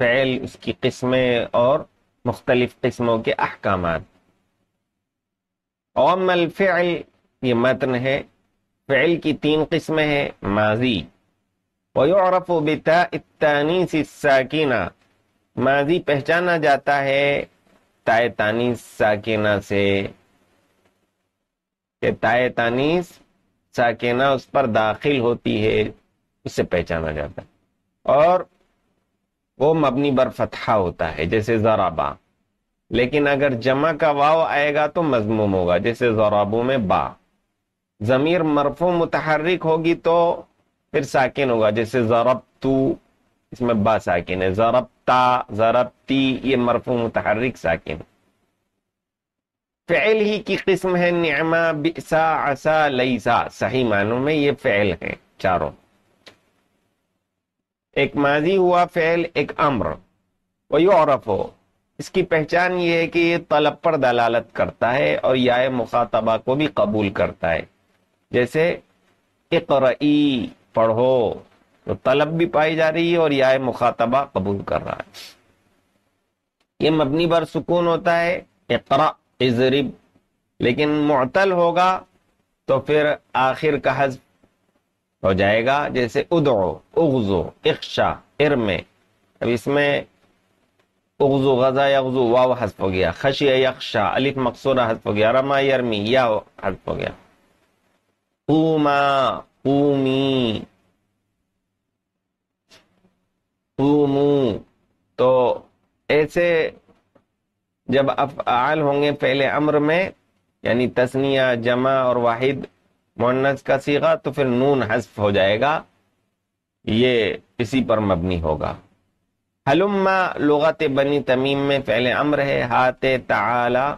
फ़ैल उसकी किस्में और मुख्तलिफ किस्मों के अहकाम ओमल फ़ैल ये मतन है फ़ैल की तीन किस्में हैं माजी वरफ़ बिता इतानीस साकिना माजी पहचाना जाता है ताय तानीस साकिना से। कि ताय साकिना उस पर दाखिल होती है उससे पहचाना जाता है। और वो मबनी बर फतहा होता है, जैसे जराबा। लेकिन अगर जमा का वाव आएगा तो मजमूम होगा, जैसे जराबों में बा। जमीर मरफू मुतहरिक होगी तो फिर साकिन होगा, जैसे जरब तू इसमें बा साकिन है। जरबता जरबती, ये मरफू मुतहरिक साकिन। फ़ैल ही की किस्म है न्यामा बिसा, असा लईसा सही मानों में ये फ़ैल है, चारों। एक माजी हुआ फ़ैल, एक अम्र। वही औरफ हो। इसकी पहचान ये है कि ये तलब पर दलालत करता है और या मुखातबा को भी कबूल करता है। जैसे, इकरई, पढ़ो। तो तलब भी पाई जा रही है और या मुखातबा कबूल कर रहा है। ये मबनी बर सुकून होता है, इकरा, इजरिब। लेकिन मुतल होगा तो फिर आखिर का हज हो जाएगा, जैसे उदो, उगजो, इख्शा, इरमे। अब इसमें उगजो, गजा, यगजो, वाव हस्फ हो गया। खशी यक्षा अलिफ, मकसूरा हस्फ हो गया। रमा, यरमी या हस्फ हो गया। पूमा पूमी पूमू तो ऐसे जब अफआल होंगे पहले अम्र में, यानी तस्निया, जमा और वाहिद मुन्नस का सीगा तो फिर नून हस्फ हो जाएगा। ये इसी पर मबनी होगा। हलुम्मा लुगत बनी तमीम में पहले अम्र है, हाते ताला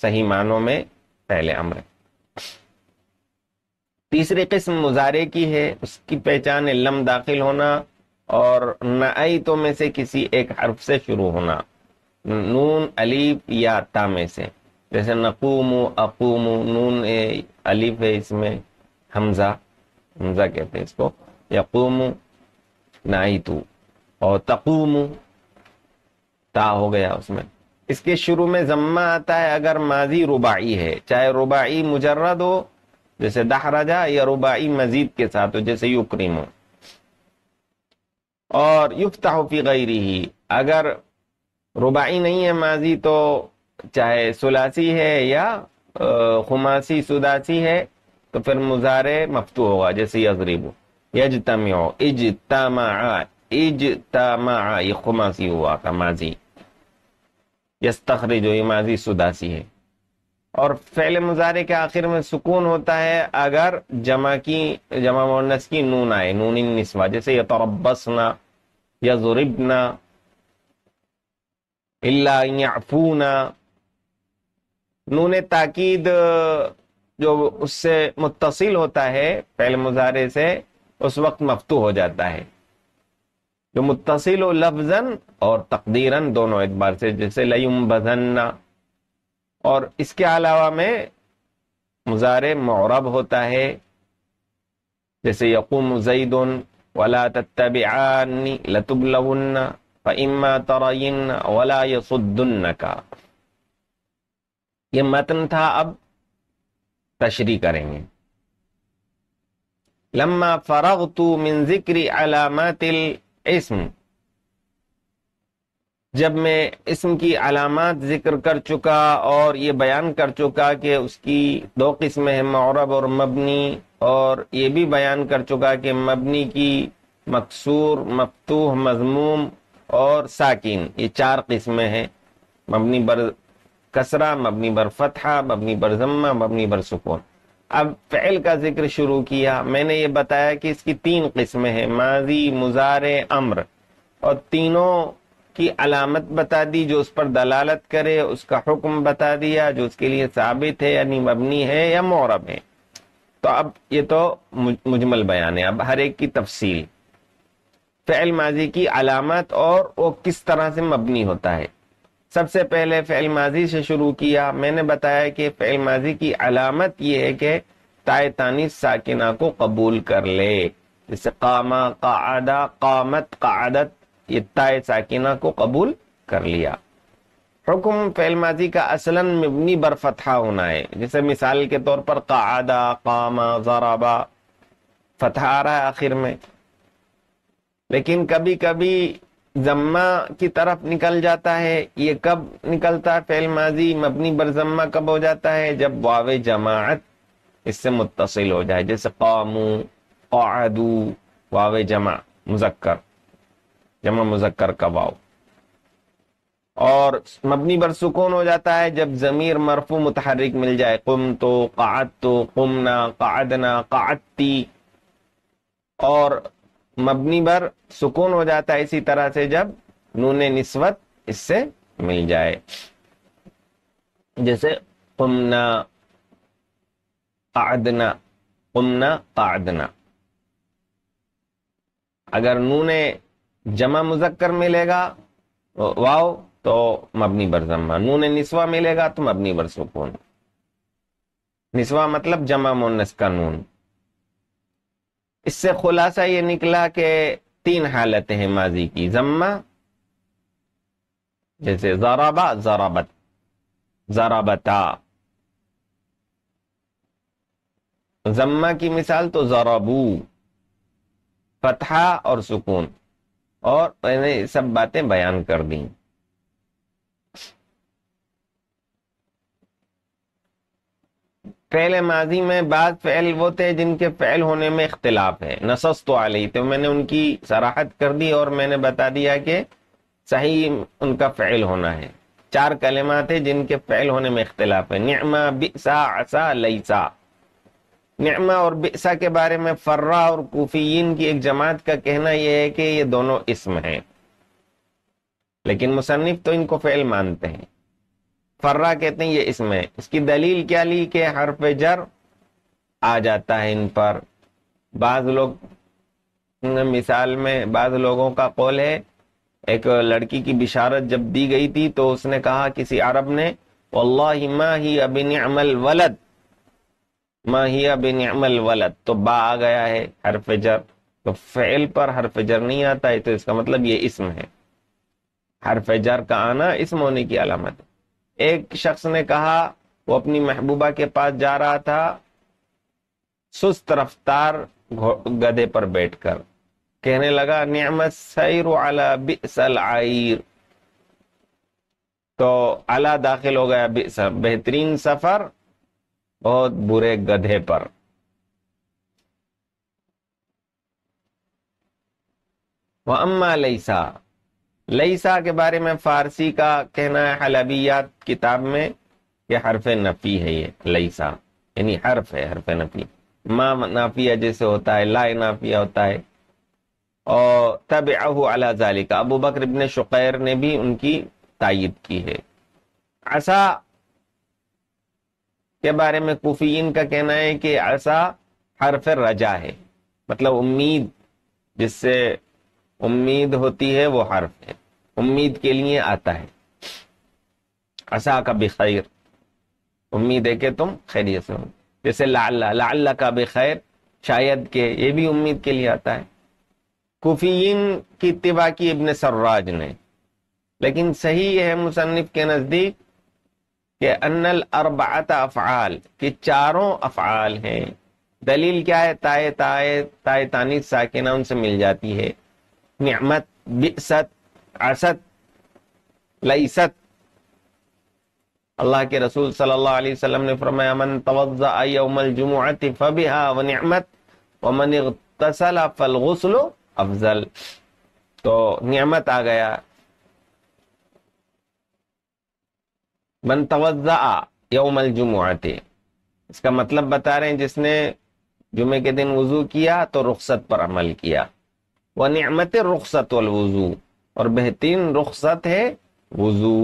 सही मानों में पहले अम्र। है तीसरी किस्म मुजारे की है, उसकी पहचान लम दाखिल होना और नई तो में से किसी एक हर्फ से शुरू होना। नून अलीफ या ता में से। जैसे नकूम अकूम नून ए, अलीफ है इसमें। हमजा हमजा कहते हैं इसको। यकूम नाई तू और तकूम ता हो गया उसमें। इसके शुरू में जम्मा आता है अगर माजी रुबाई है। चाहे रुबाई मुजर्रद हो जैसे दहराजा या रुबाई मजीद के साथ हो जैसे युक्रीम। हो और युफ्ता फ़ी गैरी ही अगर रुबाई नहीं है माजी तो चाहे सुलासी है या खुमासी, सुदासी है तो फिर मुजारे मफतू होगा, जैसे यजरीबू। यजतमियो इजतमा इजतमा ये खुमासी हुआ था माजी। यस्तखरिजो, ये माजी सुदासी है। और फेल मुजारे के आखिर में सुकून होता है अगर जमा की, जमा मोनस की नून आए, नून निस्वा, जैसे या यतरबसना या जुरिबना इल्ला याफूना। नून ताकीद, जो उससे मुतसिल होता है पहले मुजारे से, उस वक्त मफतू हो जाता है। जो मुतसिल लफ्जन और तकदीरन दोनों एतबार से, जैसे लयुम बजन्ना और इसके अलावा में मुजारे मौरब होता है, जैसे यकूम जईदुन वला तत्तबिआनी लतुबलवुन्ना, फ़इम्मा तरयिन वला यसुद्दुन्न का ये मतन था, अब तशरी करेंगे। लम्मा फरगतु मिन ज़िक्र अलामातिल इस्म। जब मैं इसम की अलामत ज़िक्र कर चुका और ये बयान कर चुका कि उसकी दो किस्में हैं, मौरब और मबनी, और ये भी बयान कर चुका कि मबनी की मकसूर, मफतूह, मजमूम और साकिन, ये चार किस्में हैं। मबनी बर कसरा, मबनी बर फतहा, मबनी बर जम्मा, मबनी बर सुकून। अब फ़ैल का ज़िक्र शुरू किया। मैंने ये बताया कि इसकी तीन किस्में हैं, माजी, मुजारे, अम्र। और तीनों की अलामत बता दी, जो उस पर दलालत करे, उसका हुक्म बता दिया, जो उसके लिए साबित है, यानी मबनी है या मौरब है। तो अब ये तो मुजमल बयान है। अब हर एक की तफसील। फ़ैल माजी की अलामत और वो किस तरह से मबनी होता है। सबसे पहले फ़ैल माजी से शुरू किया। मैंने बताया कि फ़ैल माजी की अलामत यह है कि तायतानी साकिना को कबूल कर ले। जैसे कामा कादा, कामत कादत। ताय साकिना को कबूल कर लिया। हुक्म फ़ैल माजी का असलन मबनी बरफतहा होना है, जैसे मिसाल के तौर पर कादा, कामा, जराबा, फतहा आ रहा है आखिर में। लेकिन कभी कभी जम्मा की तरफ़ निकल जाता है, ये कब निकलता है फेल माजी मबनी बर जम्मा कब हो जाता है? जब वाव जमात इससे मुतसिल हो जाए, जैसे कामू, कादू, वाव जमा, मुजक्कर। जमा मुजक्कर का वाव। और मबनी बर सुकून हो जाता है जब जमीर मरफू मुतहरिक मिल जाए। कुम तो कात तो कुमना कादना काती और मबनी बर सुकून हो जाता है इसी तरह से जब नून निस्वत इससे मिल जाए। जैसे कुमना कादना कुमना कादना अगर नून जमा मुजक्कर मिलेगा वाओ तो मबनी बर जम्मा नून निस्वा मिलेगा तो मबनी बर सुकून। निस्वा मतलब जमा मुन्नस का नून। इससे खुलासा ये निकला कि तीन हालतें हैं माजी की। जम्मा, जैसे जराबा, जराबत, जराबता। जम्मा की मिसाल तो जराबू, फतहा और सुकून। और मैंने सब बातें बयान कर दी। फ़ैल माजी में बाद फ़ैल वो थे जिनके फ़ैल होने में इख्तिलाफ है। नसस तो आ रही तो मैंने उनकी सराहत कर दी और मैंने बता दिया कि सही उनका फ़ैल होना है। चार कलेमा थे जिनके फ़ैल होने में इख्तिलाफ है। नमा, बिसा, असा लईसा नमा और बिसा के बारे में फर्रा और कुफीन की एक जमात का कहना यह है कि ये दोनों इसम हैं। लेकिन मुसनफ तो इनको फेल मानते हैं। फर्रा कहते हैं, ये इसम है। इसकी दलील क्या ली कि हरफ जर आ जाता है इन पर। बाज लोग मिसाल में बाज लोगों का कौल है, एक लड़की की बिशारत जब दी गई थी तो उसने कहा किसी अरब ने अल्लाह ही अबिन अमल वलद। माँ ही अबिन अमल वलद। तो बा आ गया है हरफ जर। तो फेल पर हरफ जर नहीं आता है तो इसका मतलब ये इसम है। हरफ जर का आना इसम होने की अलामत एक शख्स ने कहा, वो अपनी महबूबा के पास जा रहा था, सुस्त रफ्तार गधे पर बैठकर। कहने लगा नियमत सैर अला बिसल आयर तो अला दाखिल हो गया बेहतरीन सफ़र। बहुत बुरे गधे पर। वह अम्मा लईसा लईसा के बारे में फारसी का कहना है हलबियात किताब में कि हरफ नफी है ये लईसा यानी हर्फ है, हरफ नफी। माँ नाफिया जैसे होता है लाए नाफिया होता है। और तब अला जालिका। अबू बकर इबन शुकैर ने भी उनकी तायद की है। ऐसा के बारे में कुफीन का कहना है कि ऐसा हरफ रजा है। मतलब उम्मीद, जिससे उम्मीद होती है, वो हर्फ है। उम्मीद के लिए आता है। असा का बेखैर उम्मीद है कि तुम खैरियत से हो। जैसे लाल्ला लाल्ला का बेखैर शायद के ये भी उम्मीद के लिए आता है। कुफीन की इतबा की इबन सर्राज ने। लेकिन सही है मुसनफ के नज़दीक कि अनल अरबात अफ़ाल कि चारों अफ़ाल हैं। दलील क्या है? ताए ताए ताए, तानी, साकिना उनसे मिल जाती है। नियमत, बिसत, असत लईसत अल्लाह के रसूल सल्लल्लाहु अलैहि वसल्लम ने फरमाया, मन तवज्जा यौमल जुमुअति फबिहा व निअमत व मन इग्तसला फल अफजल। तो नियमत आ गया। मन तवज्जा यौमल जुमुअति इसका मतलब बता रहे हैं जिसने जुमे के दिन वज़ू किया तो रुखसत पर अमल किया व नियमत रुखसत वल वज़ू और बेहतरीन रुखसत है वज़ू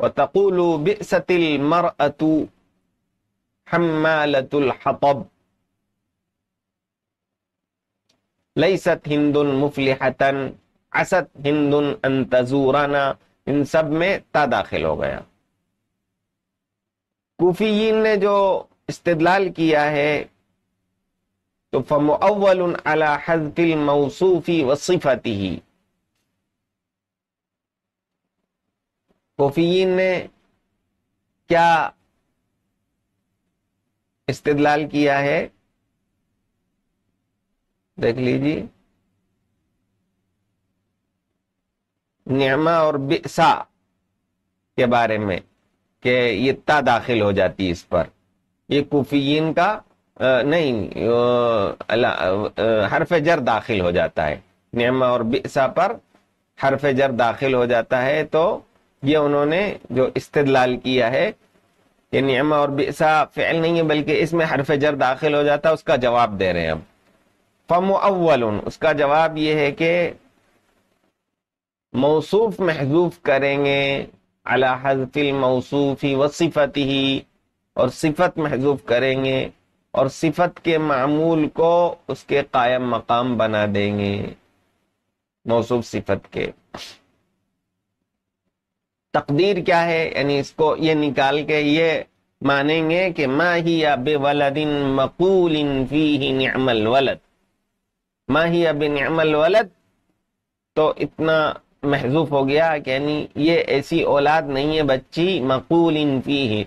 व तकुलु बिसतिल मरअतु हम्मालतुल हतब लैसत हिंदुन मुफलिहतन असत हिंदुन अन तजूरना इन सब में ता दाखिल हो गया। कुफीन ने जो इस्तदलाल किया है तो फमुअव्वल अला हज़फिल मौसूफी व सिफती कोफीन ने क्या इस्तदलाल किया है? देख लीजिए। नमा और बिसा के बारे में कि ये ता दाखिल हो जाती है इस पर। ये कुफियन का आ, नहीं हरफ जर दाखिल हो जाता है। नमा और बिसा पर हरफ जर दाखिल हो जाता है तो ये उन्होंने जो इस्तदलाल किया है कि नमा और बिसा फ़ैल नहीं है बल्कि इसमें हरफ जर दाखिल हो जाता है उसका जवाब दे रहे हैं अब। फम अव्वल उसका जवाब ये है कि मौसूफ महजूफ करेंगे, अला हजफिल मौसूफी व सिफत ही और सिफत महजूफ करेंगे, और सिफत के मामूल को उसके कायम मकाम बना देंगे, मौसूफ सिफत के। तकदीर क्या है? यानी इसको ये निकाल के ये मानेंगे कि मा ही बेवलदिन मकूल फ़ी नियमल वलद। मा ही नियमल वलद तो इतना महजूफ हो गया यानी ये ऐसी औलाद नहीं है बच्ची मकूल फ़ी है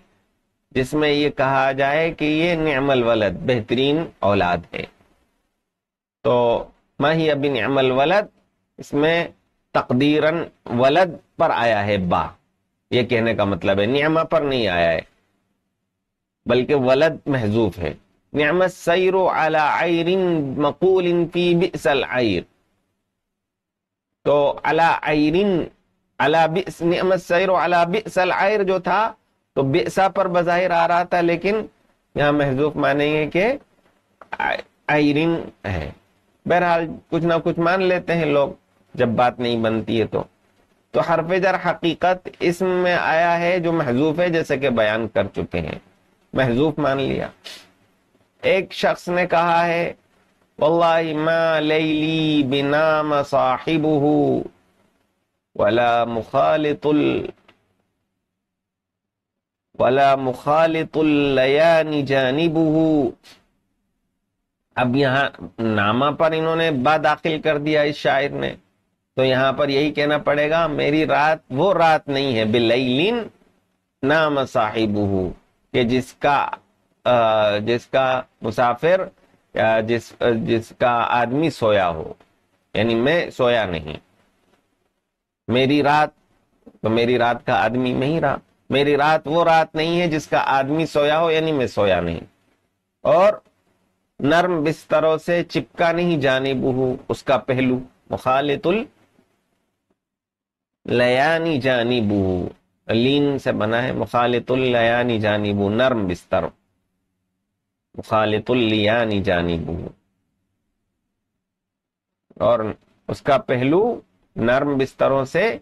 जिसमें ये कहा जाए कि ये नमल वलद, बेहतरीन औलाद है। तो माही अबिन अमल वलद, इसमें तकदीरन वलद पर आया है बा। ये कहने का मतलब है, न्यामा पर नहीं आया है, बल्कि वलद महजूफ है। न्यामत सैरो अला आयरिन मकूल फ़ी बिसल आयर। तो अला आयरिन अला नियमत सैर अला बिसल आयर जो था तो बेसा पर बजाहिर आ रहा था, लेकिन यहाँ महजूफ मानेंगे कि आयरिन है। बहरहाल कुछ ना कुछ मान लेते हैं लोग, जब बात नहीं बनती है तो। तो हरफ जर हकीकत इसमें आया है, जो महजूफ है, जैसे कि बयान कर चुके हैं। महजूफ मान लिया। एक शख्स ने कहा है वल्लाहि मा लैली बिनाम साहिबुहु वला मुखालितुल वला मुखालितुल लयानी जानिबुहु अब यहाँ नामा पर इन्होंने बा दाखिल कर दिया इस शायर ने तो यहाँ पर यही कहना पड़ेगा मेरी रात वो रात नहीं है बिलैलिन नाम साहिबुहु कि जिसका आ, जिसका मुसाफिर जिस जिसका आदमी सोया हो, यानी मैं सोया नहीं। मेरी रात तो मेरी रात का आदमी मैं ही रहा मेरी रात वो रात नहीं है जिसका आदमी सोया हो, यानी मैं सोया नहीं। और नर्म बिस्तरों से चिपका नहीं जानी बुहू उसका पहलू मुखालितुल लयानी जानी बुहू लीन से बना है मुखालतुल लयानी जानी बू नर्म बिस्तरों। मुखालितुल्लियानी जानिबू। और उसका पहलू नर्म बिस्तरों से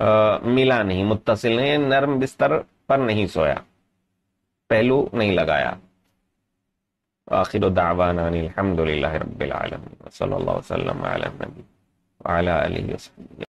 आ, मिला नहीं मुत्तसिल नहीं नर्म बिस्तर पर नहीं सोया। पहलू नहीं लगाया। आखिर दावाना अलहमदिल्ला अलैहि वसल्लम अला नबी